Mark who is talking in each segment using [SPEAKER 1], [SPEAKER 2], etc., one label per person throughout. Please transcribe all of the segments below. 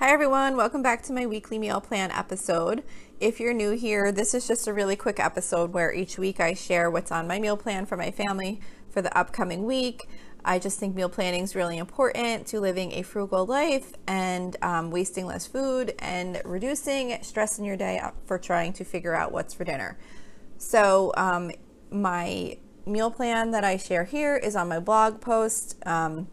[SPEAKER 1] Hi everyone, welcome back to my weekly meal plan episode. If you're new here, this is just a really quick episode where each week I share what's on my meal plan for my family for the upcoming week. I just think meal planning is really important to living a frugal life and um, wasting less food and reducing stress in your day for trying to figure out what's for dinner. So, um, my meal plan that I share here is on my blog post, um,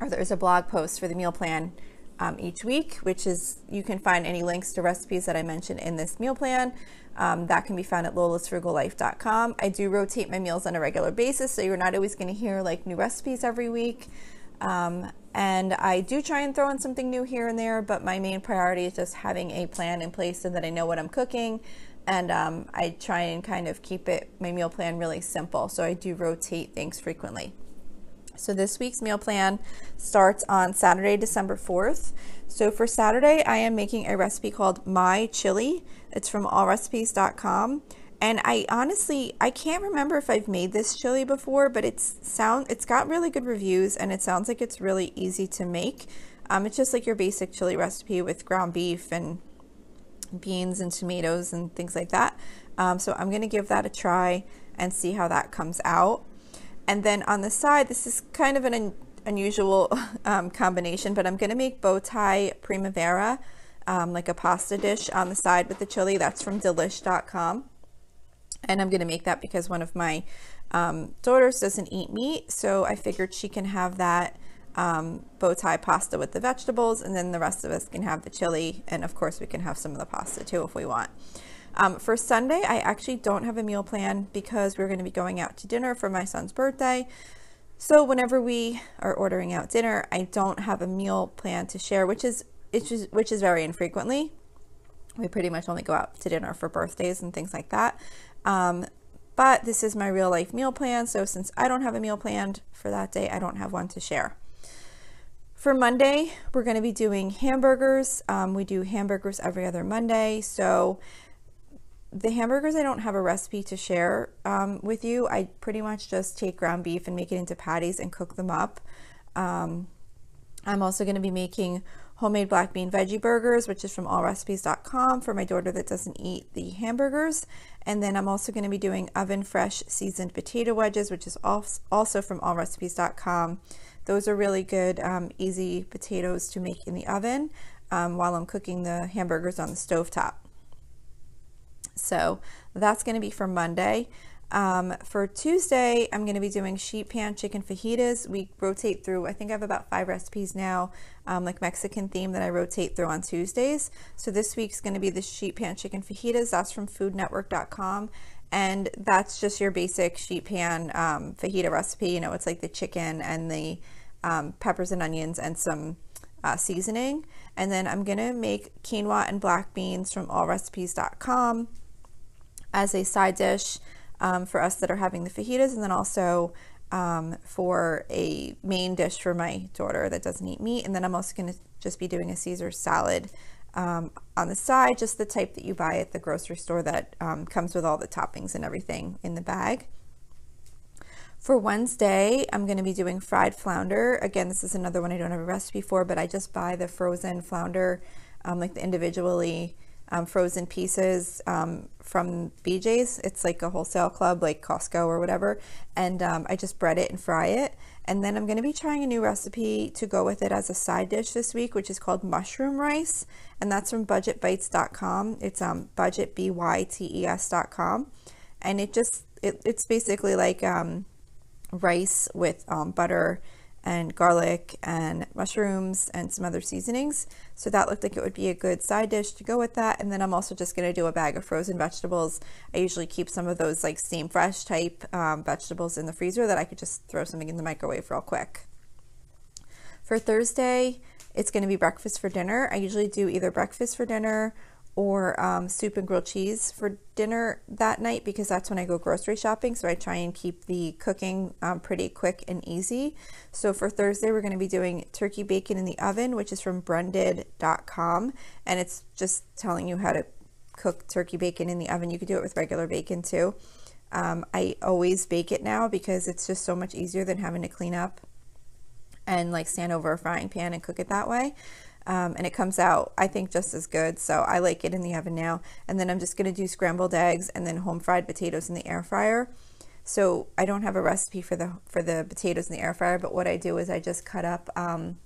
[SPEAKER 1] or there's a blog post for the meal plan um, each week, which is you can find any links to recipes that I mentioned in this meal plan. Um, that can be found at lolasfrugallife.com. I do rotate my meals on a regular basis, so you're not always going to hear like new recipes every week. Um, and I do try and throw in something new here and there, but my main priority is just having a plan in place so that I know what I'm cooking. And um, I try and kind of keep it, my meal plan really simple. So I do rotate things frequently. So this week's meal plan starts on Saturday, December 4th. So for Saturday, I am making a recipe called My Chili. It's from allrecipes.com. And I honestly, I can't remember if I've made this chili before, but it's sound it's got really good reviews and it sounds like it's really easy to make. Um, it's just like your basic chili recipe with ground beef and beans and tomatoes and things like that. Um, so I'm going to give that a try and see how that comes out. And then on the side, this is kind of an un unusual um, combination, but I'm going to make bow tie primavera, um, like a pasta dish on the side with the chili. That's from delish.com. And I'm going to make that because one of my um, daughters doesn't eat meat, so I figured she can have that um, bow tie pasta with the vegetables, and then the rest of us can have the chili, and of course we can have some of the pasta too if we want. Um, for Sunday, I actually don't have a meal plan because we're going to be going out to dinner for my son's birthday. So whenever we are ordering out dinner, I don't have a meal plan to share, which is which is which is very infrequently. We pretty much only go out to dinner for birthdays and things like that. Um, but this is my real life meal plan. So since I don't have a meal planned for that day, I don't have one to share. For Monday, we're going to be doing hamburgers. Um, we do hamburgers every other Monday. So the hamburgers, I don't have a recipe to share um, with you. I pretty much just take ground beef and make it into patties and cook them up. Um, I'm also going to be making homemade black bean veggie burgers, which is from allrecipes.com for my daughter that doesn't eat the hamburgers. And then I'm also going to be doing oven fresh seasoned potato wedges, which is also from allrecipes.com. Those are really good, um, easy potatoes to make in the oven um, while I'm cooking the hamburgers on the stove top. So that's going to be for Monday. Um, for Tuesday, I'm going to be doing sheet pan chicken fajitas. We rotate through, I think I have about five recipes now, um, like Mexican theme that I rotate through on Tuesdays. So this week's going to be the sheet pan chicken fajitas. That's from foodnetwork.com. And that's just your basic sheet pan um, fajita recipe. You know, it's like the chicken and the um, peppers and onions and some uh, seasoning. And then I'm going to make quinoa and black beans from allrecipes.com as a side dish um, for us that are having the fajitas, and then also um, for a main dish for my daughter that doesn't eat meat. And then I'm also going to just be doing a Caesar salad um, on the side, just the type that you buy at the grocery store that um, comes with all the toppings and everything in the bag. For Wednesday, I'm going to be doing fried flounder. Again, this is another one I don't have a recipe for, but I just buy the frozen flounder, um, like the individually um, frozen pieces um, from BJ's. It's like a wholesale club, like Costco or whatever. And um, I just bread it and fry it. And then I'm going to be trying a new recipe to go with it as a side dish this week, which is called mushroom rice. And that's from budgetbytes.com. It's um, budget, B-Y-T-E-S.com. And it just, it, it's basically like um, rice with um, butter and garlic and mushrooms and some other seasonings. So that looked like it would be a good side dish to go with that. And then I'm also just going to do a bag of frozen vegetables. I usually keep some of those like steam fresh type um, vegetables in the freezer that I could just throw something in the microwave real quick. For Thursday, it's going to be breakfast for dinner. I usually do either breakfast for dinner or um, soup and grilled cheese for dinner that night because that's when I go grocery shopping. So I try and keep the cooking um, pretty quick and easy. So for Thursday, we're going to be doing turkey bacon in the oven, which is from brendid.com. And it's just telling you how to cook turkey bacon in the oven. You could do it with regular bacon too. Um, I always bake it now because it's just so much easier than having to clean up and like stand over a frying pan and cook it that way. Um, and it comes out, I think, just as good. So I like it in the oven now. And then I'm just going to do scrambled eggs and then home fried potatoes in the air fryer. So I don't have a recipe for the for the potatoes in the air fryer, but what I do is I just cut up um,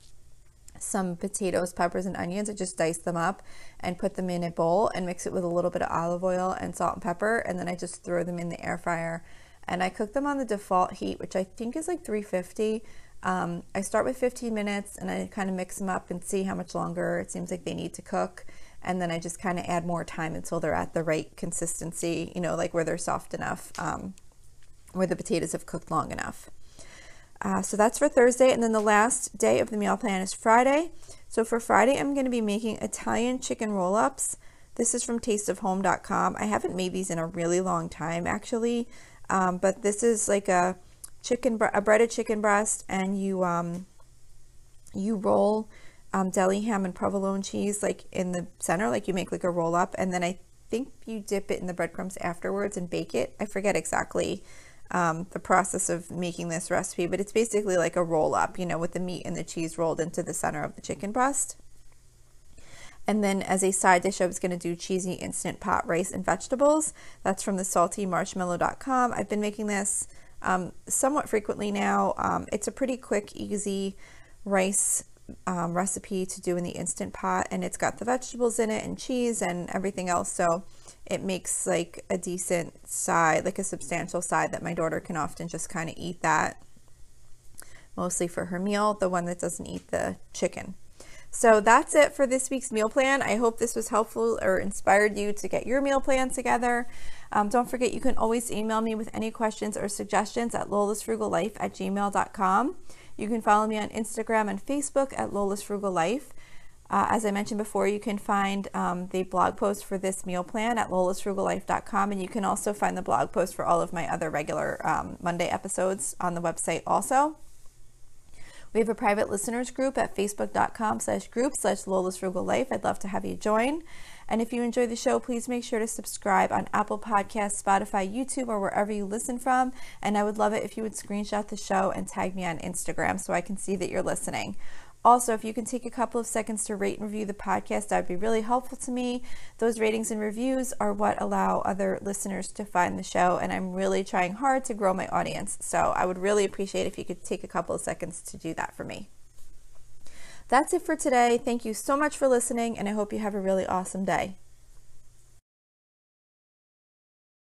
[SPEAKER 1] some potatoes, peppers, and onions. I just dice them up and put them in a bowl and mix it with a little bit of olive oil and salt and pepper, and then I just throw them in the air fryer. And I cook them on the default heat, which I think is like 350. Um, I start with 15 minutes and I kind of mix them up and see how much longer it seems like they need to cook. And then I just kind of add more time until they're at the right consistency, you know, like where they're soft enough, um, where the potatoes have cooked long enough. Uh, so that's for Thursday. And then the last day of the meal plan is Friday. So for Friday, I'm going to be making Italian chicken roll ups. This is from tasteofhome.com. I haven't made these in a really long time, actually. Um, but this is like a chicken, a breaded chicken breast, and you um, you roll um, deli ham and provolone cheese like in the center, like you make like a roll up, and then I think you dip it in the breadcrumbs afterwards and bake it. I forget exactly um, the process of making this recipe, but it's basically like a roll up, you know, with the meat and the cheese rolled into the center of the chicken breast. And then as a side dish, I was going to do cheesy instant pot rice and vegetables. That's from the saltymarshmallow.com. I've been making this um, somewhat frequently now. Um, it's a pretty quick, easy rice um, recipe to do in the instant pot, and it's got the vegetables in it and cheese and everything else. So it makes like a decent side, like a substantial side that my daughter can often just kind of eat that mostly for her meal, the one that doesn't eat the chicken. So that's it for this week's meal plan. I hope this was helpful or inspired you to get your meal plan together. Um, don't forget, you can always email me with any questions or suggestions at lolasfrugallife at gmail.com. You can follow me on Instagram and Facebook at lolasfrugallife. Uh, as I mentioned before, you can find um, the blog post for this meal plan at lolasfrugallife.com, and you can also find the blog post for all of my other regular um, Monday episodes on the website also. We have a private listeners group at facebook.com slash group slash Lola's Frugal Life. I'd love to have you join. And if you enjoy the show, please make sure to subscribe on Apple Podcasts, Spotify, YouTube, or wherever you listen from. And I would love it if you would screenshot the show and tag me on Instagram so I can see that you're listening. Also, if you can take a couple of seconds to rate and review the podcast, that would be really helpful to me. Those ratings and reviews are what allow other listeners to find the show, and I'm really trying hard to grow my audience. So I would really appreciate if you could take a couple of seconds to do that for me. That's it for today. Thank you so much for listening, and I hope you have a really awesome day.